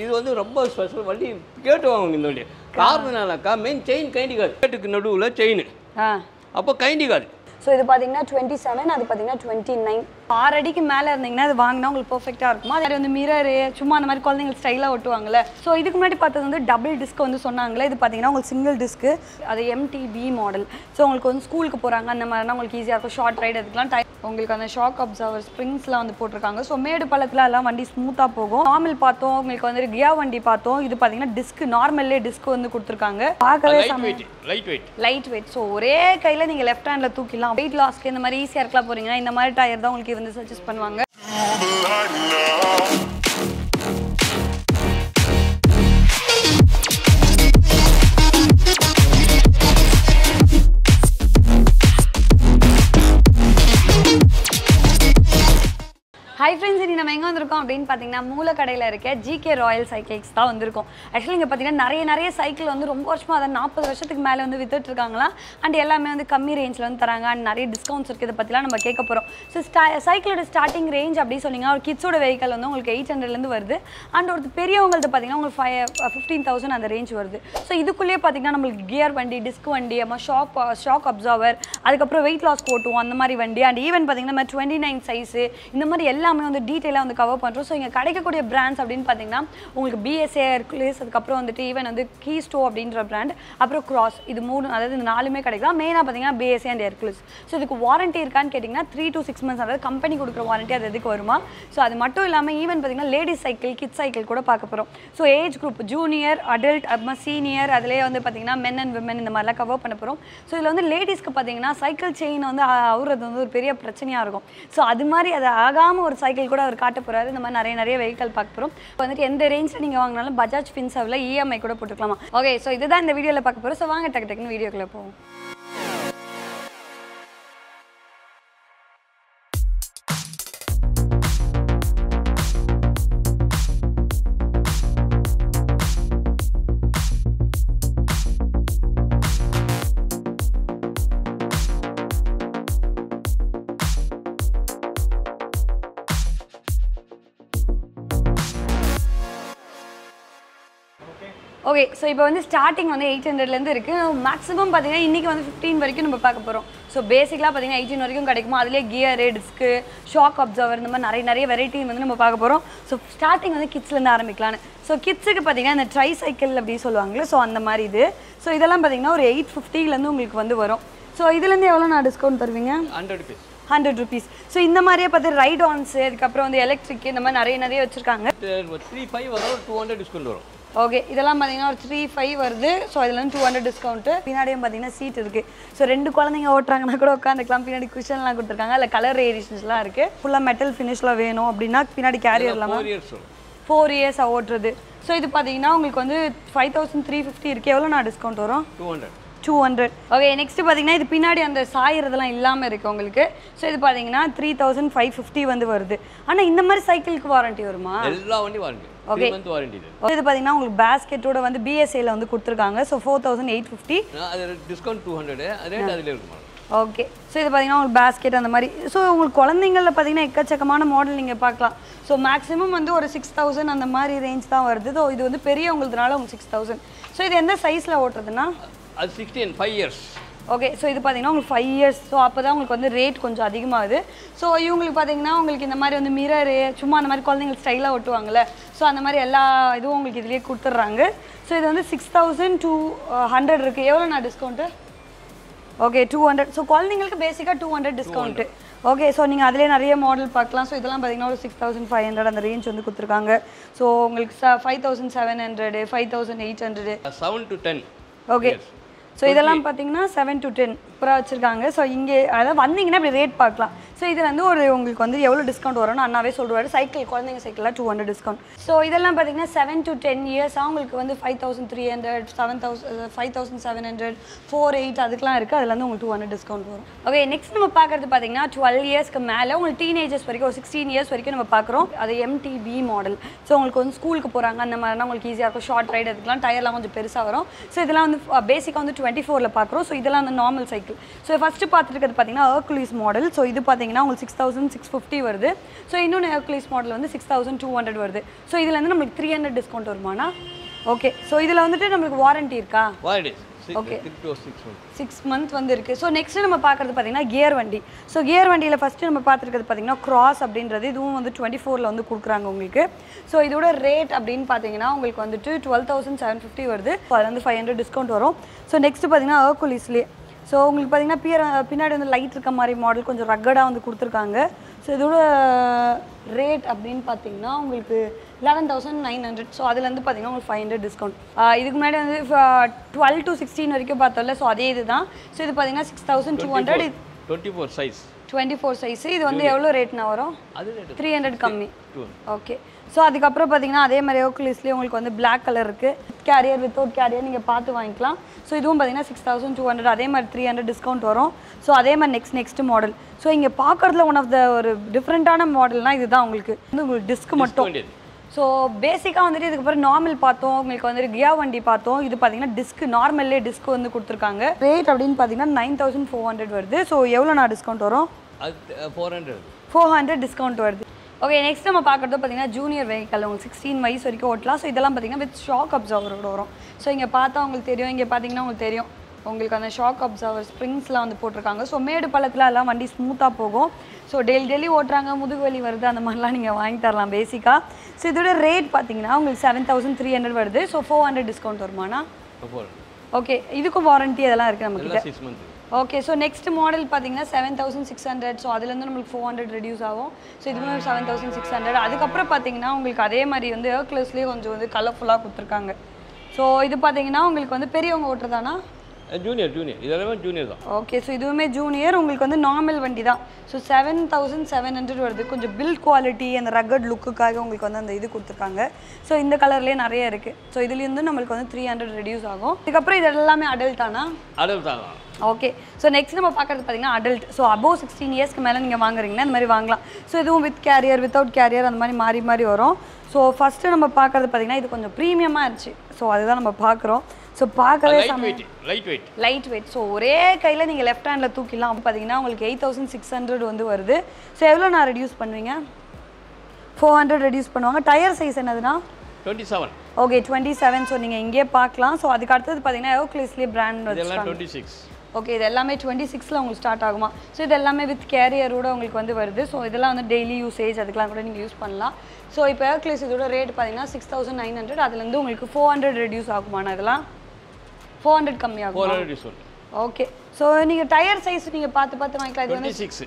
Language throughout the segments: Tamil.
இது வந்து ரொம்ப ஸ்பெஷல் வண்டி கேட்டு வாங்க இந்த வண்டி காரணம் என்னன்னாக்கா மெயின் செயின் கைண்டிக்காது கேட்டுக்கு நடுவில் செயின் அப்போ கைண்டிக்காது ஸோ இது பார்த்தீங்கன்னா டுவெண்ட்டி செவன் அது பார்த்தீங்கன்னா டுவெண்ட்டி நைன் ஆறு அடிக்கு மேலே இருந்தீங்கன்னா அது வாங்கினா உங்களுக்கு பர்ஃபெக்டாக இருக்கும்? அது வந்து மிரரு சும்மா அந்த மாதிரி குழந்தைங்களுக்கு ஸ்டைலாக ஒட்டுவாங்கல்ல. ஸோ இதுக்கு முன்னாடி பார்த்தது வந்து டபுள் டிஸ்க் வந்து சொன்னாங்களே இது பார்த்தீங்கன்னா உங்களுக்கு சிங்கிள் டிஸ்க்கு அது எம்டிபி மாடல் ஸோ உங்களுக்கு வந்து ஸ்கூலுக்கு போகிறாங்க அந்த மாதிரினா உங்களுக்கு ஈஸியாக இருக்கும் ஷார்ட் ரைடு அதுக்கெலாம் டைம் உங்களுக்கு அந்த ஷாக் அப்சர்வர் ஸ்ப்ரிங்ஸ்லாம் வந்து போட்டிருக்காங்க. ஸோ மேடு பள்ளத்தில் எல்லாம் வண்டி ஸ்மூத்தாக போகும். நார்மல் பார்த்தோம் உங்களுக்கு வந்து கியா வண்டி பார்த்தோம். இது பார்த்தீங்கன்னா டிஸ்க் நார்மல்லே டிஸ்க் வந்து கொடுத்துருக்காங்க. பார்க்கவே light weight light weight light weight so ஒரே கையில் நீங்கள் லெஃப்ட் ஹேண்டில் தூக்கிடலாம். வெயிட் லாஸ்க்கு இந்த மாதிரி ஈஸியாக இருக்கலாம் போறீங்கன்னா இந்த மாதிரி டயர் தான் உங்களுக்கு வந்து சஜஸ்ட் பண்ணுவாங்க. ஹை ஃப்ரெண்ட்ஸ் இனி நம்ம எங்கே வந்திருக்கோம் அப்படின்னு பார்த்தீங்கன்னா மூலக்கடையில் இருக்க ஜிகே ராயல் சைக்கிள்ஸ் தான் வந்திருக்கோம். ஆக்சுவலி இங்கே பார்த்தீங்கன்னா நிறைய நிறைய சைக்கிள் வந்து ரொம்ப வருஷமாக அதை நாற்பது வருஷத்துக்கு மேலே வந்து வித்துட்டு இருக்காங்களா? அண்ட் எல்லாமே வந்து கம்மி ரேஞ்சில் வந்து தராங்க. அண்ட் நிறைய டிஸ்கவுண்ட்ஸ் இருக்குது இதை பற்றிலாம் நம்ம கேட்க போகிறோம் ஸோ ஸ்டா சைக்கிளோட ஸ்டார்டிங் ரேஞ்ச் அப்படின்னு சொன்னீங்கன்னா ஒரு கிட்ஸோட வெஹிக்கல் வந்து உங்களுக்கு எயிட் ஹண்ட்ரட்லேருந்து வருது. அண்ட் ஒரு பெரியவங்களுக்கு பார்த்தீங்கன்னா உங்களுக்கு ஃபைவ் ஃபிஃப்டீன் தௌசண்ட் அந்த ரேஞ்ச் வருது. ஸோ இதுக்குள்ளேயே பார்த்தீங்கன்னா நம்மளுக்கு கியர் வண்டி டிஸ்க் வண்டி நம்ம ஷாக் ஷாக் அப்சர்வர் அதுக்கப்புறம் வெயிட் லாஸ் போட்டுவோம் அந்த மாதிரி வண்டி. அண்ட் ஈவன் பார்த்தீங்கன்னா நம்ம டுவெண்ட்டி நைன் சைஸு இந்த மாதிரி எல்லாமே வந்து டீட்டெயிலாக வந்து கவர் பண்ணுறோம் ஸோ இங்கே கிடைக்கக்கூடிய பிராண்ட்ஸ் அப்படின்னு பார்த்தீங்கன்னா உங்களுக்கு பிஎஸ்ஏ ஹெர்குலிஸ் அதுக்கப்புறம் வந்துட்டு ஈவன் வந்து கீஸ்டோ அப்படின்ற பிராண்ட் அப்புறம் கிராஸ் இது மூணு அதாவது இந்த நாலுமே கிடைக்கலாம். மெயினாக பார்த்தீங்கன்னா பிஎஸ்ஏ அண்ட் ஹெர்குலிஸ் ஸோ இதுக்கு வாரண்டி இருக்கான்னு கேட்டிங்கன்னா த்ரீ டு சிக்ஸ் மந்த்ஸ் அதாவது கம்பெனி கொடுக்குற வாரண்டி அது எதுக்கு வருமா? ஸோ அது மட்டும் இல்லாமல் ஈவன் பார்த்தீங்கன்னா லேடிஸ் சைக்கிள் கிட் சைக்கிள் கூட பார்க்க போகிறோம் so age group junior adult அப்புறமா சீனியர் அதுலேயே வந்து பார்த்தீங்கன்னா மென் அண்ட் விமன் இந்த மாதிரிலாம் கவர் பண்ண போகிறோம் ஸோ இதில் வந்து லேடிஸ்க்கு பார்த்தீங்கன்னா சைக்கிள் செயின் வந்து அவுறது வந்து ஒரு பெரிய பிரச்சனையாக இருக்கும். ஸோ அது மாதிரி அது ஆகாமல் ஒரு சைக்கிள் கூட அவர் காட்ட போகிறாரு இந்த மாதிரி நிறைய நிறைய வெஹிக்கல் பார்க்க போகிறோம் வந்துட்டு எந்த ரேஞ்சில் நீங்கள் வாங்கினாலும் பஜாஜ் ஃபின்சவில் இஎம்ஐ கூட போட்டுக்கலாமா? ஓகே ஸோ இதுதான் இந்த வீடியோவில் பார்க்க போகிறோம் ஸோ வாங்க டக்கு டக்குன்னு வீடியோக்குள்ளே போவோம். ஓகே ஸோ இப்போ வந்து ஸ்டார்டிங் வந்து எயிட் ஹண்ட்ரட்லேருந்து இருக்குது மேக்ஸிமம் பார்த்தீங்கன்னா இன்றைக்கி வந்து ஃபிஃப்டீன் வரைக்கும் நம்ம பார்க்க போகிறோம் ஸோ பேசிக்கலாக பார்த்தீங்கன்னா எயிட்டீன் வரைக்கும் கிடைக்குமா? அதிலே கியரு டிஸ்க்கு ஷாக் அப்சர்வர் இந்த மாதிரி நிறைய நிறைய வெரைட்டி வந்து நம்ம பார்க்க போகிறோம் ஸோ ஸ்டார்டிங் வந்து கிட்ஸ்லேருந்து ஆரம்பிக்கலான்னு ஸோ கிட்ஸுக்கு பார்த்தீங்கன்னா இந்த ட்ரை சைக்கிள் அப்படி சொல்லுவாங்களே ஸோ அந்த மாதிரி இது. ஸோ இதெல்லாம் பார்த்தீங்கன்னா ஒரு எயிட் ஃபிஃப்டிலேருந்து உங்களுக்கு வந்து வரும். ஸோ இதுலேருந்து எவ்வளோ நான் டிஸ்கவுண்ட் தருவீங்க? Hundred piece hundred rupees so இந்த மாதிரியே பார்த்து ரைட் ஆன்ஸு அதுக்கப்புறம் வந்து எலக்ட்ரிக் இந்த மாதிரி நிறைய நிறைய வச்சுருக்காங்க. த்ரீ ஃபைவ் வரும் டூ ஹண்ட்ரட் டிஸ்கவுண்ட் வரும். ஓகே இதெல்லாம் பார்த்தீங்கன்னா ஒரு த்ரீ ஃபைவ் வருது. ஸோ இதில் வந்து டூ ஹண்ட்ரட் டிஸ்கவுண்ட்டு பின்னாடியும் பார்த்தீங்கன்னா சீட் இருக்குது ஸோ ரெண்டு குழந்தைங்க ஓட்டுறாங்கன்னா கூட உட்காந்துக்கலாம் பின்னாடி குஷன்லாம் கொடுத்துருக்காங்க. அதில் கலர் வேரியேஷன்ஸ்லாம் இருக்குது ஃபுல்லாக மெட்டல் ஃபினிஷில் வேணும் அப்படின்னா பின்னாடி கேரியர் இல்லாமல் ஃபோர் இயர்ஸ் வரும் ஃபோர் இயர்ஸ் ஓட்டுறது. ஸோ இது பார்த்தீங்கன்னா உங்களுக்கு வந்து ஃபைவ் தௌசண்ட் த்ரீ ஃபிஃப்டி இருக்குது எவ்வளோ நான் டிஸ்கவுண்ட் வரும்? Two hundred two hundred okay next பார்த்தீங்கன்னா இது பின்னாடி அந்த சாயிறதெல்லாம் இல்லாமல் இருக்குது உங்களுக்கு. ஸோ இது பார்த்தீங்கன்னா த்ரீ தௌசண்ட் ஃபைவ் ஃபிஃப்டி வந்து வருது. ஆனால் இந்த மாதிரி சைக்கிளுக்கு வாரண்டி வருமா? எல்லா வண்டி வாரண்டி வாரண்டி இது. பார்த்தீங்கன்னா உங்களுக்கு பேஸ்கெட்டோட வந்து பிஎஸ்ஏல வந்து கொடுத்துருக்காங்க. So four thousand eight fifty discount two hundred rate அதில் இருக்கும் ஓகே ஸோ இது பார்த்தீங்கன்னா உங்களுக்கு பேஸ்கெட் அந்த மாதிரி. ஸோ உங்களுக்கு குழந்தைங்களில் பார்த்தீங்கன்னா எக்கச்சக்கமான மாடல் நீங்கள் பார்க்கலாம். ஸோ மேக்ஸிமம் வந்து ஒரு சிக்ஸ் தௌசண்ட் அந்த மாதிரி ரேஞ்ச் தான் வருது. ஸோ இது வந்து பெரியவங்களுதுனால உங்களுக்கு சிக்ஸ் தௌசண்ட் ஸோ இது எந்த சைஸில் ஓட்டுறதுன்னா? அது sixteen five years okay so இது பார்த்தீங்கன்னா உங்களுக்கு ஃபைவ் இயர்ஸ் ஸோ அப்போ தான் உங்களுக்கு வந்து ரேட் கொஞ்சம் அதிகமாகுது. ஸோ இவங்களுக்கு பார்த்தீங்கன்னா உங்களுக்கு இந்த மாதிரி வந்து மிரரு சும்மா அந்த மாதிரி குழந்தைங்களுக்கு ஸ்டைலாக ஒட்டுவாங்கல்ல. ஸோ அந்த மாதிரி எல்லா இதுவும் உங்களுக்கு இதுலேயே கொடுத்துட்றாங்க. ஸோ இது வந்து சிக்ஸ் தௌசண்ட் டூ ஹண்ட்ரட் இருக்குது எவ்வளோ நான் discount okay two hundred so குழந்தைங்களுக்கு பேசிக்காக two hundred discount okay so நீங்கள் அதிலே நிறைய மாடல் பார்க்கலாம். ஸோ இதெல்லாம் பார்த்தீங்கன்னா ஒரு சிக்ஸ் தௌசண்ட் ஃபைவ் ஹண்ட்ரட் அந்த ரேஞ்ச் வந்து கொடுத்துருக்காங்க. ஸோ உங்களுக்கு five thousand seven hundred five thousand eight hundred seven to ten okay so இதெல்லாம் பார்த்தீங்கன்னா செவன் டு டென் சூப்பராக வச்சுருக்காங்க. ஸோ இங்கே அதாவது வந்தீங்கன்னா இப்படி ரேட் பார்க்கலாம். ஸோ இதில் வந்து ஒரு உங்களுக்கு வந்து எவ்வளோ டிஸ்கவுண்ட் வரும்னு அண்ணாவே சொல்லுவார் சைக்கிள் குழந்தைங்க சைக்கிளில் டூ ஹண்ட்ரட் டிஸ்கவுண்ட் ஸோ இதெல்லாம் பார்த்தீங்கன்னா செவன் டு டென் இயர்ஸாக உங்களுக்கு வந்து five thousand three hundred seven thousand five thousand seven hundred four eight அதுக்கெலாம் இருக்குது அதில் வந்து உங்களுக்கு டூ ஹண்ட்ரட் டிஸ்கவுண்ட் வரும். ஓகே நெக்ஸ்ட் நம்ம பார்க்குறது பார்த்தீங்கன்னா டுவெல் இயர்ஸ்க்கு மேலே உங்களுக்கு டீனேஜர்ஸ் வரைக்கும் ஒரு சிக்ஸ்டீன் இயர்ஸ் வரைக்கும் நம்ம பார்க்குறோம் அது எம்டிபி மாடல் ஸோ உங்களுக்கு வந்து ஸ்கூலுக்கு போகிறாங்க அந்த மாதிரினா உங்களுக்கு ஈஸியாக இருக்கும். ஷார்ட் ரைடு அதுக்கெலாம் டயர்லாம் கொஞ்சம் பெருசாக வரும். ஸோ இதெல்லாம் வந்து பேசிக்காக வந்து டுவெண்ட்டி ஃபோரில் பார்க்குறோம் ஸோ இதெல்லாம் வந்து நார்மல் சைக்கிள் ஸோ ஃபஸ்ட்டு பார்த்துருக்கிறது பார்த்தீங்கன்னா ஹர்குலிஸ் மாடல் ஸோ இது பார்த்தீங்கன்னா உங்களுக்கு சிக்ஸ் தௌசண்ட் சிக்ஸ் ஃபிஃப்டி வருது. ஸோ இன்னொன்று ஹர்குலிஸ் மாடல் வந்து சிக்ஸ் தௌசண்ட் டூ ஹண்ட்ரட் வருது. ஸோ இதில் வந்து நம்மளுக்கு த்ரீ ஹண்ட்ரட் டிஸ்கவுண்ட் வருமானா? ஓகே ஸோ இதில் வந்துட்டு நம்மளுக்கு வாரண்டி இருக்கா? Warranty Okay. சிக்ஸ் மந்த் வந்து இருக்குது ஸோ நெக்ஸ்ட் நம்ம பார்க்குறது பார்த்தீங்கன்னா கியர் வண்டி. ஸோ கியர் வண்டியில் ஃபஸ்ட்டு நம்ம பார்த்துருக்கிறது பார்த்தீங்கன்னா கிராஸ் அப்படின்றது இதுவும் வந்து டுவெண்ட்டி ஃபோரில் வந்து கொடுக்குறாங்க உங்களுக்கு. ஸோ இதோட ரேட் அப்படின்னு பார்த்தீங்கன்னா உங்களுக்கு வந்துட்டு டுவெல் தௌசண்ட் செவன் ஃபிஃப்டி வருது. ஸோ அதில் வந்து ஃபைவ் ஹண்ட்ரட் டிஸ்கவுண்ட் வரும். ஸோ நெக்ஸ்ட் பார்த்தீங்கன்னா ஹர்குலிஸ்லேயே ஸோ உங்களுக்கு பார்த்தீங்கன்னா பியர் பின்னாடி வந்து லைட் இருக்க மாதிரி மாடல் கொஞ்சம் ரக்கடாக வந்து கொடுத்துருக்காங்க. ஸோ இதோட ரேட் அப்படின்னு பார்த்தீங்கன்னா உங்களுக்கு eleven thousand nine hundred so அதுலேருந்து பார்த்தீங்கன்னா உங்களுக்கு ஃபைவ் ஹண்ட்ரட் டிஸ்கவுண்ட் இதுக்கு முன்னாடி வந்து டுவெல் டு சிக்ஸ்டீன் வரைக்கும் பார்த்தோம்ல ஸோ அதே இதுதான். ஸோ இது பார்த்தீங்கன்னா six thousand two hundred twenty four size twenty four size இது வந்து எவ்வளோ ரேட்னா வரும்? த்ரீ ஹண்ட்ரட் கம்மி. ஓகே ஸோ அதுக்கப்புறம் பார்த்தீங்கன்னா அதே மாதிரி ஓக்லிஸ்லேயே உங்களுக்கு வந்து Black கலர் இருக்குது கேரியர் வித்தவுட் கேரியர் நீங்கள் பார்த்து வாங்கிக்கலாம். ஸோ இதுவும் பார்த்தீங்கன்னா சிக்ஸ் தௌசண்ட் டூ ஹண்ட்ரட் அதே மாதிரி த்ரீ ஹண்ட்ரட் டிஸ்கவுண்ட் வரும். ஸோ அதே மாதிரி நெக்ஸ்ட் நெக்ஸ்ட் மாடல் ஸோ இங்கே பார்க்குறதுல ஒன் ஆஃப் த ஒரு டிஃப்ரெண்ட்டான மாடல்னால் இதுதான் உங்களுக்கு. வந்து உங்களுக்கு டிஸ்க் மட்டும். ஸோ பேசிக்காக வந்துட்டு இதுக்கப்புறம் நார்மல் பார்த்தோம். உங்களுக்கு வந்துட்டு கியா வண்டி பார்த்தோம். இது பார்த்தீங்கன்னா டிஸ்க் நார்மல்லே டிஸ்க் வந்து கொடுத்துருக்காங்க. ரேட் அப்படின்னு பார்த்தீங்கன்னா நைன் தௌசண்ட் ஃபோர் ஹண்ட்ரட் வருது. ஸோ எவ்வளோ நான் டிஸ்கவுண்ட் வரும் four hundred four hundred discount வருது. ஓகே நெக்ஸ்ட் நம்ம பார்க்குறது பார்த்தீங்கன்னா ஜூனியர் வெஹிக்கல் உங்களுக்கு சிக்ஸ்டீன் வயசு வரைக்கும் ஓட்டலாம். ஸோ இதெல்லாம் பார்த்தீங்கன்னா வித் ஷாக் அப்சர்வரோட வரும். ஸோ இங்கே பார்த்தா உங்களுக்கு தெரியும் இங்கே பார்த்தீங்கன்னா உங்களுக்கு தெரியும். உங்களுக்கு அந்த ஷாக் அப்சர்வர் ஸ்ப்ரிங்ஸ்லாம் வந்து போட்டிருக்காங்க. ஸோ மேடு பள்ளத்தில் எல்லாம் வண்டி ஸ்மூத்தாக போகும். ஸோ டெய்லி டெய்லி ஓட்டுறாங்க முதுகு வலி வருது அந்த மாதிரிலாம் நீங்கள் வாங்கி தரலாம் பேசிக்காக ஸோ இதோட ரேட் பார்த்தீங்கன்னா உங்களுக்கு செவன் தௌசண்ட் த்ரீ ஹண்ட்ரட் வருது. ஸோ ஃபோர் ஹண்ட்ரட் டிஸ்கவுண்ட் வருமானா ஓகே இதுக்கும் வாரண்ட்டி அதெல்லாம் இருக்குது month okay so next model பார்த்தீங்கன்னா seven thousand six hundred so அதுலேருந்து நம்மளுக்கு ஃபோர் ஹண்ட்ரட் ரெடியூஸ் ஆகும். ஸோ இதுவுமே செவன் தௌசண்ட் சிக்ஸ் ஹண்ட்ரட் அதுக்கப்புறம் பார்த்தீங்கன்னா உங்களுக்கு அதே மாதிரி வந்து ஏர்க்லஸ்லேயே கொஞ்சம் வந்து கலர்ஃபுல்லாக கொடுத்துருக்காங்க. ஸோ இது பார்த்தீங்கன்னா உங்களுக்கு வந்து பெரியவங்க ஓட்டுறதானா? ஜூனியர் ஜூனியர் இதெல்லாமே ஜூனியர் தான். ஓகே ஸோ இதுவுமே ஜூனியர் உங்களுக்கு வந்து நார்மல் வண்டி தான். So seven thousand seven hundred வருது. கொஞ்சம் பில்ட் குவாலிட்டி அந்த ரக்கட் லுக்குக்காக உங்களுக்கு வந்து அந்த இது கொடுத்துருக்காங்க. ஸோ இந்த கலர்லேயே நிறைய இருக்குது ஸோ இதுலேருந்து நம்மளுக்கு வந்து த்ரீ ஹண்ட்ரட் ரெடியூஸ் ஆகும். இதுக்கப்புறம் இது எல்லாமே அடல்ட்டானா அடல் தான் ஓகே ஸோ நெக்ஸ்ட் நம்ம பார்க்குறது பார்த்தீங்கன்னா அடல்ட் ஸோ அபோவ் சிக்ஸ்டீன் இயர்ஸ்க்கு மேலே நீங்கள் வாங்குறீங்கன்னா இந்த மாதிரி வாங்கலாம். ஸோ இதுவும் வித் கேரியர் வித்தவுட் கேரியர் அந்த மாதிரி மாறி மாறி வரும். ஸோ ஃபஸ்ட்டு நம்ம பார்க்குறது பார்த்தீங்கன்னா இது கொஞ்சம் ப்ரீமியமாக இருந்துச்சு. ஸோ அதுதான் நம்ம பார்க்குறோம். ஸோ பார்க்கவே light weight light weight so ஒரே கையில் நீங்கள் லெஃப்ட் ஹேண்டில் தூக்கிடலாம். அப்போ பார்த்தீங்கன்னா உங்களுக்கு எயிட் தௌசண்ட் சிக்ஸ் ஹண்ட்ரட் வந்து வருது. ஸோ எவ்வளோ நான் ரெடியூஸ் பண்ணுவீங்க? ஃபோர் ஹண்ட்ரட் ரெடியூஸ் பண்ணுவாங்க. டயர் சைஸ் என்னதுன்னா twenty seven okay twenty seven so நீங்கள் இங்கேயே பார்க்கலாம். ஸோ அதுக்கு அடுத்தது பார்த்தீங்கன்னா எவோக்லேஸ்லேயே பிராண்ட் டுவெண்ட்டி சிக்ஸ் ஓகே இது எல்லாமே டுவெண்ட்டி சிக்ஸில் உங்களுக்கு ஸ்டார்ட் ஆகுமா? ஸோ இது எல்லாமே வித் கேரியரோட உங்களுக்கு வந்து வருது. ஸோ இதெல்லாம் வந்து டெய்லி யூசேஜ் அதுக்கெலாம் கூட நீங்கள் யூஸ் பண்ணலாம். ஸோ இப்போ ஏர்க்லேஸ் இதோட ரேட் பார்த்தீங்கன்னா சிக்ஸ் தௌசண்ட் நைன் ஹண்ட்ரட் அதுலேருந்து உங்களுக்கு ஃபோர் ஹண்ட்ரட் ரெடியூஸ் ஆகுமாண்ணா இதெல்லாம்? ஃபோர் ஹண்ட்ரட் கம்மி ஆகும் four hundred discount okay so நீங்கள் டயர் சைஸ் நீங்கள் பார்த்து பார்த்து வாங்கிக்கலாம். இது வந்து சிக்ஸ்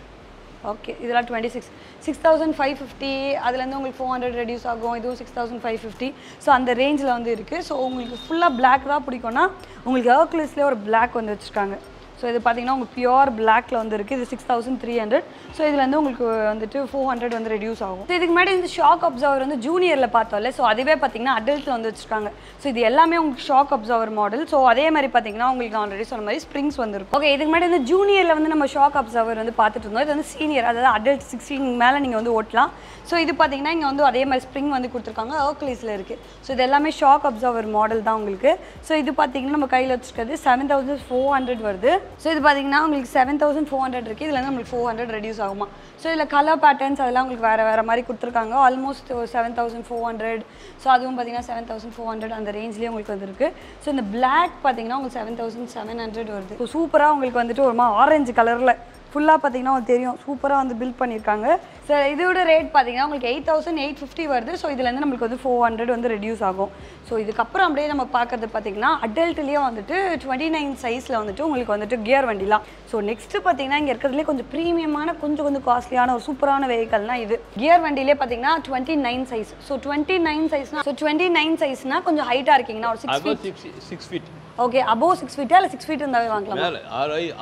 ஓகே இதெல்லாம் twenty six six thousand five fifty அதுலேருந்து உங்களுக்கு ஃபோர் ஹண்ட்ரட் ரெடியூஸ் ஆகும். இதுவும் six thousand five fifty so அந்த ரேஞ்சில் வந்து இருக்குது ஸோ உங்களுக்கு ஃபுல்லாக பிளாக் தான் பிடிக்கும்னா உங்களுக்கு ஏர்க்லிஸ்லேயே ஒரு பிளாக் வந்து வச்சுருக்காங்க. ஸோ இது பார்த்தீங்கன்னா உங்களுக்கு பியூர் பிளாக்ல வந்து இருக்குது இது six thousand three hundred so இதில் வந்து உங்களுக்கு வந்துட்டு ஃபோர் ஹண்ட்ரட் வந்து ரெடியூஸ் ஆகும். ஸோ இதுக்கு முன்னாடி வந்து ஷாக் அப்சர்வர் வந்து ஜூனியரில் பார்த்தோம்ல. ஸோ அதுவே பார்த்தீங்கன்னா அடல்ட்டில் வந்து வச்சிருக்காங்க. ஸோ இது எல்லாமே உங்களுக்கு ஷாக் அப்சர்வர் மாடல் ஸோ அதே மாதிரி பார்த்தீங்கன்னா உங்களுக்கு நான் ஆல்ரெடி சொன்ன மாதிரி ஸ்ப்ரிங்ஸ் வந்துருக்கும். ஓகே இதுக்கு முன்னாடி வந்து ஜூனியரில் வந்து நம்ம ஷாக் அப்சர்வர் வந்து பார்த்துட்டு இருந்தோம். இது வந்து சீனியர் அதாவது அடல்ட் சிக்ஸ்டீன் மேலே நீங்கள் வந்து ஓட்டலாம். ஸோ இது பார்த்தீங்கன்னா இங்கே வந்து அதே மாதிரி ஸ்ப்ரிங் வந்து கொடுத்துருக்காங்க. ஓக்லீஸில் இருக்குது ஸோ இது எல்லாமே ஷாக் அப்சர்வர் மாடல் தான் உங்களுக்கு. ஸோ இது பார்த்தீங்கன்னா நம்ம கையில் வச்சுருக்கிறது செவன் தௌசண்ட் ஃபோர் ஹண்ட்ரட் வருது. ஸோ இது பார்த்தீங்கன்னா உங்களுக்கு செவன் தௌசண்ட் ஃபோர் ஹண்ட்ரட் இருக்குது இதில் நம்மளுக்கு ஃபோர் ஹண்ட்ரட் ரெடியூஸ் ஆகுமா? ஸோ இதில் கலர் பேட்டர்ன்ஸ் அதெல்லாம் உங்களுக்கு வேறு வேறு மாதிரி கொடுத்துருக்காங்க. Almost seven thousand four hundred so அதுவும் பார்த்தீங்கன்னா செவன் தௌசண்ட் ஃபோர் ஹண்ட்ரட் அந்த ரேஞ்ச்லேயே உங்களுக்கு வந்துருக்கு ஸோ இந்த பிளாக் பார்த்தீங்கன்னா உங்களுக்கு செவன் தௌசண்ட் செவன் ஹண்ட்ரட் வருது. ஸோ சூப்பராக உங்களுக்கு வந்துட்டு ஒரு ஆரஞ்சு கலரில் ஃபுல்லாக பார்த்தீங்கன்னா தெரியும். சூப்பராக வந்து பில்ட் பண்ணியிருக்காங்க. ஸோ இதோட ரேட் பார்த்தீங்கன்னா உங்களுக்கு எயிட் தௌசண்ட் எயிட் ஃபிஃப்டி வருது. ஸோ இதுலேருந்து நம்மளுக்கு வந்து ஃபோர் ஹண்ட்ரட் வந்து ரெடியூஸ் ஆகும். ஸோ இதுக்கப்புறம் அப்படியே நம்ம பார்க்கறது பார்த்தீங்கன்னா அடல்ட்லேயே வந்துட்டு டுவெண்ட்டி நைன் சைஸில் வந்துட்டு உங்களுக்கு வந்துட்டு கியர் வண்டிலாம். ஸோ நெக்ஸ்ட் பார்த்தீங்கன்னா இங்கே இருக்கிறதுலே கொஞ்சம் ப்ரீமியமான கொஞ்சம் கொஞ்சம் காஸ்ட்லியான ஒரு சூப்பரான வெஹிக்கல்னா இது. கியர் வண்டியிலே பார்த்தீங்கன்னா twenty nine size so twenty nine சைஸ்னா so twenty nine சைஸ்னா கொஞ்சம் ஹைட்டாக இருக்கீங்கன்னா ஒரு six six six feet okay above six ஃபீட்டா இல்லை சிக்ஸ் ஃபீட் இருந்தாவே வாங்கலாம்? மேலே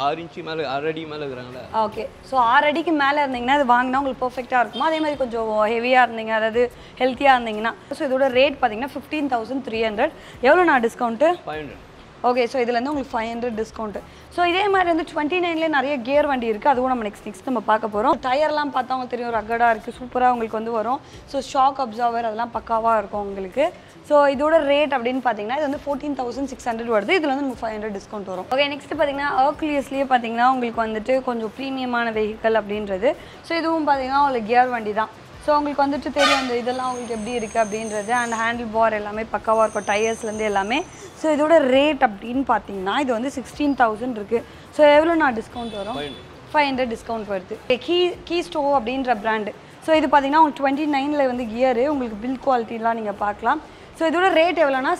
ஆறு இன்ச்சு மேலே ஆறு அடி மேலே இருக்கிறாங்களா. ஓகே ஸோ ஆறு அடிக்கு மேலே இருந்தீங்கன்னா இது வாங்கினா உங்களுக்கு பர்ஃபெக்டாக இருக்குமா? அதே மாதிரி கொஞ்சம் ஹெவியாக இருந்தீங்க அதாவது ஹெல்த்தியாக இருந்தீங்கன்னா. ஸோ இதோட ரேட் பார்த்தீங்கன்னா ஃபிஃப்டீன் தௌசண்ட் த்ரீ ஹண்ட்ரட் எவ்வளோ நான் discount five hundred okay so இதுலேருந்து உங்களுக்கு ஃபைவ் ஹண்ட்ரட் டிஸ்கவுண்ட்டு ஸோ இதே மாதிரி வந்து டுவெண்ட்டி நைன்லேயே நிறைய கியர் வண்டி இருக்குது அதுவும் நம்ம நெக்ஸ்ட் நெக்ஸ்ட் நம்ம பார்க்க போகிறோம் டயர்லாம் பார்த்தா உங்களுக்கு தெரியும் ரகடாக இருக்குது சூப்பராக உங்களுக்கு வந்து வரும். ஸோ ஷாக் அப்சர்வர் அதெல்லாம் பக்காவாக இருக்கும் உங்களுக்கு. ஸோ இதோட ரேட் அப்படின்னு பார்த்தீங்கன்னா இது வந்து ஃபோர்டீன் தௌசண்ட் சிக்ஸ் ஹண்ட்ரட் வருது. இதில் வந்து நமக்கு ஃபைவ் ஹண்ட்ரட் டிஸ்கவுண்ட் வரும். ஓகே நெக்ஸ்ட் பார்த்தீங்கன்னா அர்க்லியஸ்லேயே பார்த்தீங்கன்னா உங்களுக்கு வந்துட்டு கொஞ்சம் ப்ரீமியமான வெஹிக்கல் அப்படின்றது. ஸோ இதுவும் பார்த்தீங்கன்னா உங்களுக்கு கியர் வண்டி தான். ஸோ உங்களுக்கு வந்துட்டு தெரியும் அந்த இதெல்லாம் உங்களுக்கு எப்படி இருக்குது அப்படின்றது. அண்ட் ஹேண்டில் பார் எல்லாமே பக்காவாக இருக்கும் டயர்ஸ்லேருந்து எல்லாமே. ஸோ இதோட ரேட் அப்படின்னு பார்த்தீங்கன்னா இது வந்து சிக்ஸ்டீன் தௌசண்ட் இருக்குது ஸோ எவ்வளோ நான் டிஸ்கவுண்ட் வரும்? ஃபைவ் ஹண்ட்ரட் டிஸ்கவுண்ட் வருது. கீ கீ ஸ்டோ அப்படின்ற பிராண்டு ஸோ இது பார்த்தீங்கன்னா உங்களுக்கு டுவெண்ட்டி நைனில் வந்து கியரு உங்களுக்கு பில் குவாலிட்டிலாம் நீங்கள் பார்க்கலாம். ஸோ இதோட ரேட் எவ்வளோனா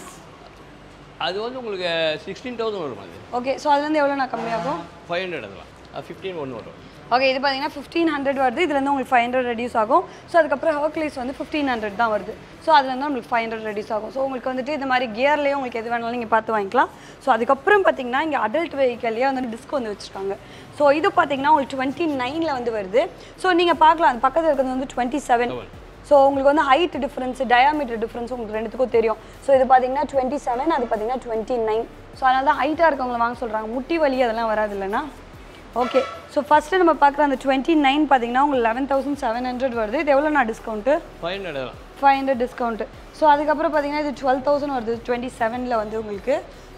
அது வந்து உங்களுக்கு சிக்ஸ்டீன் தௌசண்ட் வரும் அது. ஓகே ஸோ அதுலேருந்து எவ்வளோ நான் கம்மியாகும்? ஃபைவ் ஹண்ட்ரட் அதெல்லாம் அது ஃபிஃப்டீன் ஒன்று வரும். ஓகே இது பார்த்தீங்கன்னா ஃபிஃப்டீன் ஹண்ட்ரட் வருது. இதுலேருந்து உங்களுக்கு ஃபைவ் ஹண்ட்ரட் ரெடியூஸ் ஆகும். ஸோ அதுக்கப்புறம் ஹர்க்லீஸ் வந்து ஃபிஃப்டீன் ஹண்ட்ரட் தான் வருது. ஸோ அதுலேருந்து உங்களுக்கு ஃபைவ் ஹண்ட்ரட் ரெடியூஸ் ஆகும். ஸோ உங்களுக்கு வந்துட்டு இந்த மாதிரி கியர்லேயே உங்களுக்கு எது வேணாலும் நீங்கள் பார்த்து வாங்கிக்கலாம். ஸோ அதுக்கப்புறம் பார்த்தீங்கன்னா இங்கே அடல்ட் வெஹிக்கல்லையே வந்து டிஸ்க் வந்து வச்சுருக்காங்க. ஸோ இது பார்த்தீங்கன்னா உங்களுக்கு டுவெண்ட்டி நைனில் வந்து வருது. ஸோ நீங்கள் பார்க்கலாம். அந்த பக்கத்தில் இருக்கிறது வந்து டுவெண்ட்டி செவன் ஸோ உங்களுக்கு வந்து ஹைட் டிஃப்ரென்ஸ் டயாமீட்டர் டிஃப்ரென்ஸ் உங்களுக்கு ரெண்டுத்துக்கும் தெரியும். ஸோ இது பார்த்தீங்கன்னா டுவெண்ட்டி செவன் அது பார்த்தீங்கன்னா டுவெண்ட்டி நைன் ஸோ அதனால தான் ஹைட்டாக இருக்கவங்கள வாங்க சொல்கிறாங்க முட்டி வலி அதெல்லாம் வராது இல்லைன்னா? ஓகே ஸோ ஃபஸ்ட்டு நம்ம பார்க்குற அந்த டுவெண்ட்டி நைன் பார்த்தீங்கன்னா உங்களுக்கு லெவன் தௌசண்ட் செவன் ஹண்ட்ரட் வருது. இது எவ்வளோ நான் discount five hundred five hundred discount so அதுக்கப்புறம் பார்த்தீங்கன்னா இது டுவெல் தௌசண்ட் வருது. டுவெண்ட்டி செவனில் வந்து உங்களுக்கு.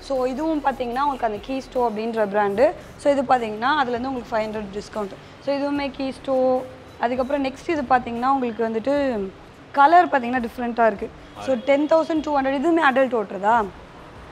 ஸோ இதுவும் பார்த்தீங்கன்னா உங்களுக்கு அந்த கீ ஸ்டோ அப்படின்ற பிராண்டு ஸோ இது பார்த்தீங்கன்னா அதுலேருந்து உங்களுக்கு ஃபைவ் ஹண்ட்ரட் டிஸ்கவுண்ட் ஸோ இதுவுமே கீ ஸ்டோ அதுக்கப்புறம் நெக்ஸ்ட் இது பார்த்தீங்கன்னா உங்களுக்கு வந்துட்டு கலர் பார்த்தீங்கன்னா டிஃப்ரெண்ட்டாக இருக்குது so ten thousand two hundred இதுவுமே அடல்ட் ஓட்டுறதா?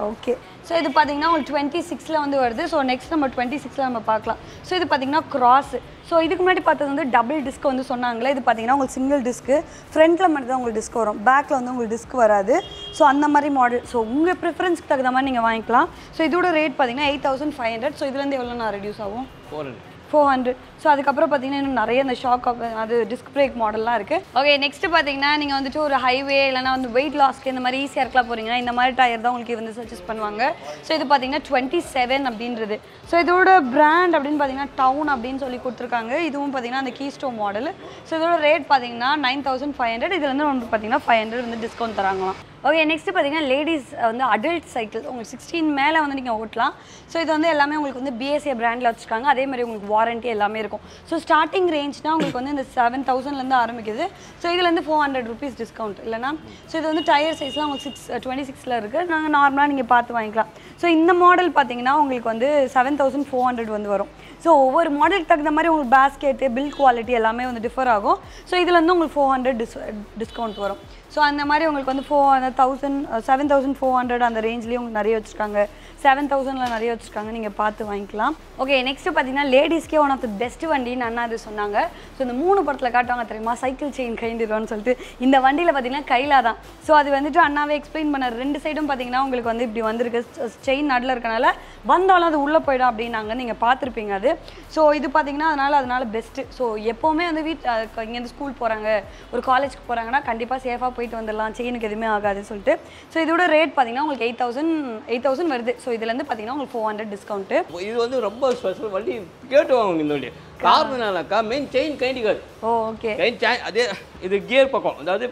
ஓகே ஸோ இது பார்த்தீங்கன்னா உங்களுக்கு டுவெண்ட்டி சிக்ஸில் வந்து வருது. ஸோ நெக்ஸ்ட் நம்ம டுவெண்ட்டி சிக்ஸில் நம்ம பார்க்கலாம். ஸோ இது பார்த்தீங்கன்னா கிராஸ் ஸோ இதுக்கு முன்னாடி பார்த்தது வந்து டபுள் டிஸ்க் வந்து சொன்னாங்களே இது பார்த்தீங்கன்னா உங்களுக்கு சிங்கிள் டிஸ்க்கு ஃப்ரண்ட்டில் மட்டும் தான் உங்களுக்கு டிஸ்க் வரும். பேக்கில் வந்து உங்களுக்கு டிஸ்க் வராது. ஸோ அந்த மாதிரி மாடல் ஸோ உங்கள் ப்ரிஃபரன்ஸ்க்கு தகுந்த மாதிரி நீங்கள் வாங்கிக்கலாம். ஸோ இதோட ரேட் பார்த்தீங்கன்னா eight thousand five hundred so இதுலேருந்து எவ்வளோ நான் ரெடியூஸ் ஆகும்? Four hundred four hundred so அதுக்கப்புறம் பார்த்தீங்கன்னா இன்னும் நிறைய இந்த ஷாக் அது டிஸ்க் பிரேக் மாடல்லாம் இருக்குது ஓகே நெக்ஸ்ட் பார்த்தீங்கன்னா நீங்கள் வந்துட்டு ஒரு ஹைவே இல்லைனா வந்து வெயிட் லாஸ்க்கு இந்த மாதிரி ஈஸியாக இருக்கலாம் போகிறீங்கன்னா இந்த மாதிரி டயர் தான் உங்களுக்கு வந்து சஜஸ்ட் பண்ணுவாங்க. ஸோ இது பார்த்தீங்கன்னா டுவெண்ட்டி செவன் அப்படின்றது. ஸோ இதோட பிராண்ட் அப்படின்னு பார்த்தீங்கன்னா டவுன் அப்படின்னு சொல்லி கொடுத்துருக்காங்க. இதுவும் பார்த்தீங்கன்னா அந்த கீஸ்டோ மாடல் ஸோ இதோட ரேட் பார்த்தீங்கன்னா நைன் தௌசண்ட் ஃபைவ் ஹண்ட்ரட் இதுல வந்து பார்த்தீங்கன்னா ஃபைவ் ஹண்ட்ரட் வந்து டிஸ்கவுண்ட் தராங்களாம். ஓகே நெக்ஸ்ட் பார்த்தீங்கன்னா லேடிஸ் வந்து அடல்ட் சைக்கிள் உங்களுக்கு சிக்ஸ்டீன் மேலே வந்து நீங்கள் ஓட்டலாம். ஸோ இது வந்து எல்லாமே உங்களுக்கு வந்து பிஎஸ்ஏ பிராண்டில் வச்சுருக்காங்க. அதே மாதிரி உங்களுக்கு வாரண்ட்டி எல்லாமே இருக்கும் ஸோ ஸ்டார்டிங் ரேஞ்ச்னா உங்களுக்கு வந்து இந்த செவன் தௌசண்ட்லேருந்து ஆரம்பிக்குது. ஸோ இதுலேருந்து ஃபோர் ஹண்ட்ரட் ருபீஸ் டிஸ்கவுண்ட் இல்லைனா ஸோ இது வந்து டயர் சைஸ்லாம் உங்களுக்கு சிக்ஸ் டுவெண்ட்டி சிக்ஸில் இருக்குது நாங்கள் நார்மலாக நீங்கள் பார்த்து வாங்கிக்கலாம். ஸோ இந்த மாடல் பார்த்தீங்கன்னா உங்களுக்கு வந்து செவன் தௌசண்ட் ஃபோர் ஹண்ட்ரட் வந்து வரும். ஸோ ஒவ்வொரு மாடலுக்கு தகுந்த மாதிரி உங்களுக்கு பேஸ்கெட்டு பில் குவாலிட்டி எல்லாமே வந்து டிஃபர் ஆகும். ஸோ இதுலேருந்து உங்களுக்கு ஃபோர் ஹண்ட்ரட் டிஸ் டிஸ்கவுண்ட் வரும். ஸோ அந்த மாதிரி உங்களுக்கு வந்து ஃபோர் uh, அந்த thousand seven thousand four hundred அந்த ரேஞ்ச்லேயும் உங்களுக்கு நிறைய வச்சுருக்காங்க. செவன் தௌசண்டில் நிறைய வச்சுருக்காங்க. நீங்கள் பார்த்து வாங்கிக்கலாம். ஓகே நெக்ஸ்ட் பார்த்தீங்கன்னா லேடிஸ்க்கே ஒன் ஆஃப் த பெஸ்ட் வண்டின்னு அண்ணா அது சொன்னாங்க. ஸோ இந்த மூணு படத்தில் காட்டுவாங்க தெரியுமா? சைக்கிள் செயின் கைண்டிடுவான்னு சொல்லிட்டு. இந்த வண்டியில் பார்த்தீங்கன்னா கையில தான். ஸோ அது வந்துட்டு அண்ணாவே எக்ஸ்பிளைன் பண்ண ரெண்டு சைடும் பார்த்தீங்கன்னா உங்களுக்கு வந்து இப்படி வந்திருக்கு. செயின் நடுல இருக்கனால வந்தாலும் அது உள்ளே போயிடும் அப்படின்னாங்க. நீங்கள் பார்த்துருப்பீங்க அது. ஸோ இது பார்த்தீங்கன்னா அதனால் அதனால் பெஸ்ட்டு ஸோ எப்போவுமே வந்து வீட் இங்கேருந்து ஸ்கூல் போகிறாங்க ஒரு காலேஜ்க்கு போகிறாங்கன்னா கண்டிப்பாக சேஃபாக போயிட்டு வந்துடலாம். செயினுக்கு எதுவுமே ஆகாதுன்னு சொல்லிட்டு. ஸோ இதோட ரேட் பார்த்தீங்கன்னா உங்களுக்கு எயிட் தௌசண்ட் எயிட் தௌசண்ட் வருது. ஸோ இதுலேருந்து பார்த்தீங்கன்னா உங்களுக்கு ஃபோர் ஹண்ட்ரட் டிஸ்கவுண்ட்டு இது வந்து ரொம்ப ஸ்பெஷல் வண்டி கேட்டு வாங்க இந்த வண்டி. காரணம்னாக்கா மெயின் செயின் கைண்டிக்காது ஓ ஓகே செயின் அதே இது கியர் பக்கம். அதாவது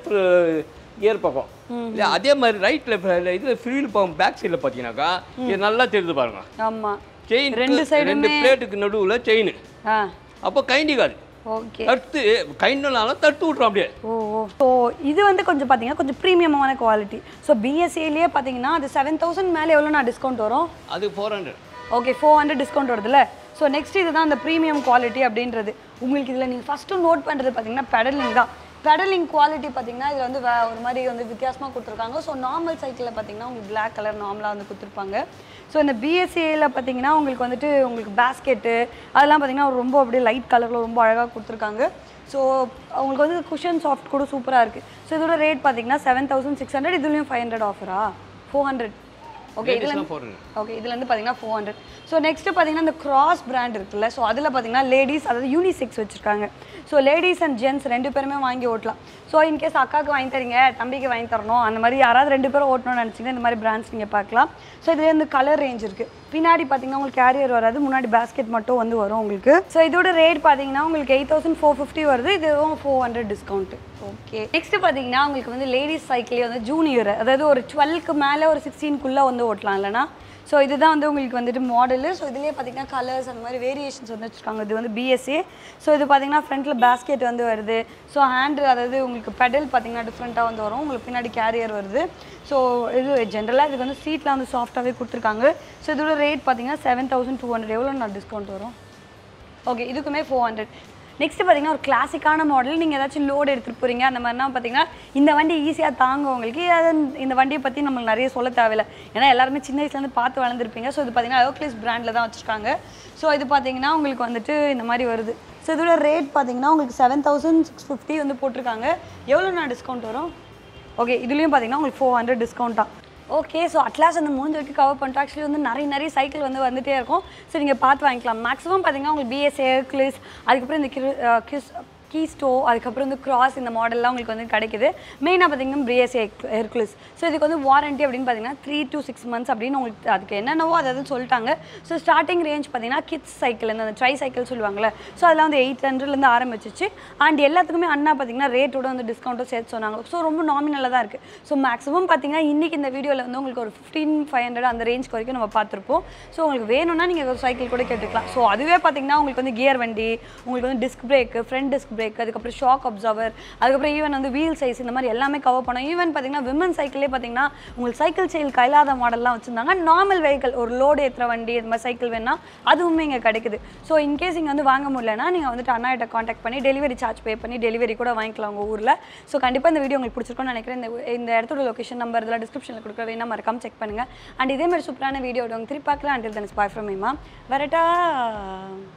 கியர் பக்கம். அதே மாதிரி ரைட்டில் இதில் ஃப்ரீல் பக்கம் பேக் சைடில் பார்த்தீங்கன்னாக்கா இது நல்லா தெரியுது பாருங்க. ஆமாம் செயின் ரெண்டு ரெண்டு பிளேட்டுக்கு நடுவில் செயின் அப்போ கைண்டிக்காது ஓகே. தட்டு கைண்டனாலும் தட்டு விட்றோம் அப்படியே. ஓ ஓ. ஸோ இது வந்து கொஞ்சம் பார்த்தீங்கன்னா கொஞ்சம் ப்ரீமியமான குவாலிட்டி ஸோ பிஎஸ்சிலேயே பார்த்தீங்கன்னா அது செவன் தௌசண்ட் மேலே எவ்வளோ நான் டிஸ்கவுண்ட் வரும்? அது four hundred okay four hundred discount வருதுல்ல? ஸோ நெக்ஸ்ட் இதுதான் அந்த ப்ரீமியம் குவாலிட்டி அப்படின்றது. உங்களுக்கு இதில் நீங்கள் ஃபஸ்ட்டு நோட் பண்ணுறது பார்த்தீங்கன்னா பெடலிங் தான். பெடலிங் குவாலிட்டி பார்த்தீங்கன்னா இது வந்து வே- ஒரு மாதிரி வந்து வித்தியாசமாக கொடுத்துருக்காங்க. ஸோ நார்மல் சைக்கிளில் பார்த்தீங்கன்னா உங்களுக்கு பிளாக் கலர் நார்மலாக வந்து கொடுத்துருப்பாங்க. ஸோ இந்த பிஎஸ்சியில் பார்த்தீங்கன்னா உங்களுக்கு வந்துட்டு உங்களுக்கு பேஸ்கெட்டு அதெல்லாம் பார்த்தீங்கன்னா ரொம்ப அப்படியே லைட் கலரில் ரொம்ப அழகாக கொடுத்துருக்காங்க. ஸோ அவங்களுக்கு வந்து குஷன் சாஃப்ட் கூட சூப்பராக இருக்குது ஸோ இதோட ரேட் பார்த்தீங்கன்னா செவன் தௌசண்ட் சிக்ஸ் ஹண்ட்ரட் இதுலேயும் ஃபைவ் ஹண்ட்ரட் ஆஃபரா ஃபோர் ஹண்ட்ரட் ஓகே இதுல ஓகே இதுல இருந்து பார்த்தீங்கன்னா ஃபோர் ஹண்ட்ரட் ஸோ நெக்ஸ்ட் பார்த்தீங்கன்னா இந்த கிராஸ் பிராண்ட் இருக்குல்ல ஸோ அதில் பார்த்தீங்கன்னா லேடிஸ் அதாவது யூனிசெக்ஸ் வச்சிருக்காங்க. ஸோ லேடிஸ் அண்ட் ஜென்ட்ஸ் ரெண்டு பேருமே வாங்கி ஓட்டலாம். ஸோ இன்கேஸ் அக்காவுக்கு வாங்கி தரீங்க தம்பிக்கு வாங்கி தரணும் அந்த மாதிரி யாராவது ரெண்டு பேரும் ஓட்டணும்னு நினச்சிங்கன்னா இந்த மாதிரி பிராண்ட்ஸ் நீங்கள் பார்க்கலாம். ஸோ இதுல இந்த கலர் ரேஞ்ச் இருக்குது பின்னாடி பார்த்தீங்கன்னா உங்களுக்கு கேரியர் வராது. முன்னாடி பேஸ்கெட் மட்டும் வந்து வரும் உங்களுக்கு. ஸோ இதோட ரேட் பார்த்தீங்கன்னா உங்களுக்கு எயிட் தௌசண்ட் ஃபோர் ஃபிஃப்டி வருது. இதுவும் four hundred discount okay next பார்த்தீங்கன்னா உங்களுக்கு வந்து லேடிஸ் சைக்கிளே வந்து ஜூனியர் அதாவது ஒரு டுவெல்க்கு மேலே ஒரு சிக்ஸ்டீன்குள்ளே வந்து ஓட்டலாம் இல்லைனா ஸோ இதுதான் வந்து உங்களுக்கு வந்துட்டு மாடலு ஸோ இதுலேயே பார்த்தீங்கன்னா கலர்ஸ் அந்த மாதிரி வேரியேஷன்ஸ் வந்து வச்சுருக்காங்க. இது வந்து பிஎஸ்சி ஸோ இது பார்த்தீங்கன்னா ஃப்ரண்ட்டில் பேஸ்கெட் வந்து வருது. ஸோ ஹேண்டு அதாவது உங்களுக்கு பெடல் பார்த்தீங்கன்னா டிஃப்ரெண்ட்டாக வந்து வரும். உங்களுக்கு பின்னாடி கேரியர் வருது. ஸோ இது ஜென்ரலாக இதுக்கு வந்து சீட்டில் வந்து சாஃப்டாகவே கொடுத்துருக்காங்க. ஸோ இதோட ரேட் பார்த்தீங்கன்னா செவன் தௌசண்ட் டூ ஹண்ட்ரட் எவ்வளோ நான் டிஸ்கவுண்ட் வரும் ஓகே இதுக்குமே ஃபோர் ஹண்ட்ரட் நெக்ஸ்ட் பார்த்தீங்கன்னா ஒரு கிளாசிக்கான மாடல் நீங்கள் ஏதாச்சும் லோடு எடுத்துகிட்டு போகிறீங்க அந்த மாதிரினா பார்த்தீங்கன்னா இந்த வண்டி ஈஸியாக தாங்கும் உங்களுக்கு அது இந்த வண்டியை பற்றி நம்மளுக்கு நிறைய சொல்ல தேவையில்லை. ஏன்னா எல்லாருமே சின்ன வயசுலேருந்து பார்த்து வளர்ந்துருப்பீங்க. ஸோ இது பார்த்தீங்கன்னா ஓக்லிஸ் பிராண்டில் தான் வச்சுருக்காங்க. ஸோ இது பார்த்தீங்கன்னா உங்களுக்கு வந்துட்டு இந்த மாதிரி வருது. ஸோ இதோட ரேட் பார்த்தீங்கன்னா உங்களுக்கு செவன் தௌசண்ட் சிக்ஸ் ஃபிஃப்டி வந்து போட்டிருக்காங்க. எவ்வளோ நான் டிஸ்கவுண்ட் வரும்? ஓகே இதுலேயும் பார்த்தீங்கன்னா உங்களுக்கு ஃபோர் ஹண்ட்ரட் டிஸ்கவுண்ட்டா ஓகே ஸோ அட்லாஸ் அந்த முடிஞ்ச வரைக்கும் கவர் பண்ணிட்டு ஆக்சுவலி வந்து நிறைய நிறைய சைக்கிள் வந்து வந்துகிட்டே இருக்கும். ஸோ நீங்கள் பார்த்து வாங்கிக்கலாம். மேக்ஸிமம் பார்த்தீங்கன்னா உங்களுக்கு பிஎஸ் கிளிஸ் அதுக்கப்புறம் இந்த கிரு கிஸ் கீ ஸ்டோ அதுக்கப்புறம் வந்து கிராஸ் இந்த மாடல்லாம் உங்களுக்கு வந்து கிடைக்குது. மெயினாக பார்த்தீங்கன்னா பிஎஸ் ஹெர்குலஸ் ஸோ இதுக்கு வந்து வாரண்டி அப்படின்னு பார்த்தீங்கன்னா த்ரீ டு சிக்ஸ் மந்த்ஸ் அப்படின்னு உங்களுக்கு அதுக்கு என்னென்னவோ அதை சொல்லிட்டாங்க. ஸோ ஸ்டார்டிங் ரேஞ்ச் பார்த்தீங்கன்னா கிட்ஸ் சைக்கிள் இந்த ட்ரை சைக்கிள் சொல்லுவாங்கல்ல. ஸோ அதெல்லாம் வந்து எயிட் ஹண்ட்ரட்லேருந்து ஆரம்பிச்சிச்சு. அண்ட் எல்லாத்துக்குமே அண்ணா பார்த்தீங்கன்னா ரேட்டோட வந்து டிஸ்கவுண்ட்டும் சேர்த்து சொன்னாங்க. ஸோ ரொம்ப நாமினலாக தான் இருக்குது ஸோ மேக்ஸிமம் பார்த்தீங்கன்னா இன்றைக்கி இந்த வீடியோவில் வந்து உங்களுக்கு ஒரு ஃபிஃப்டீன் ஃபைவ் ஹண்ட்ரட் அந்த ரேஞ்ச் வரைக்கும் நம்ம பார்த்துருப்போம் ஸோ உங்களுக்கு வேணும்னா நீங்கள் ஒரு சைக்கிள் கூட கேட்டுக்கலாம். ஸோ அதுவே பார்த்தீங்கன்னா உங்களுக்கு வந்து கியர் வண்டி உங்களுக்கு வந்து disc brake front disc brake அதுக்கப்புறம் ஷாக் அப்சர்வர் அதுக்கப்புறம் ஈவன் வந்து வீல் சைஸ் இந்த மாதிரி எல்லாமே கவர் பண்ணோம். ஈவன் பார்த்தீங்கன்னா விமன் சைக்கிளே பார்த்தீங்கன்னா உங்களுக்கு சைக்கிள் செயல் கையிலாத மாடல்லாம் வச்சுருந்தாங்க. நார்மல் வெஹிக்கல் ஒரு லோடு ஏற்றுற வண்டி இது மாதிரி சைக்கிள் வேணா அதுவுமே இங்கே கிடைக்குது. ஸோ இன்கேஸ் இங்கே வந்து வாங்க முடியலன்னா நீங்கள் வந்துட்டு அண்ணாட்ட காண்டாக்ட் பண்ணி டெலிவரி சார்ஜ் பே பண்ணி டெலிவரி கூட வாங்கிக்கலாம் உங்கள் ஊரில். ஸோ கண்டிப்பாக இந்த வீடியோ உங்களுக்கு பிடிச்சிருக்கும்னு நினைக்கிறேன். இந்த இந்த இடத்தோட லொக்கேஷன் நம்பர் இதெல்லாம் டிஸ்கிரிப்ஷனில் கொடுக்குற வேணா மறக்காம செக் பண்ணுங்கள் அண்ட் இதே மாதிரி சூப்பரான வீடியோ உங்களுக்கு திருப்பி பார்க்கலாம் அண்டில் தனிஸ் பாய் ஃப்ரம் மேமா வரட்டா!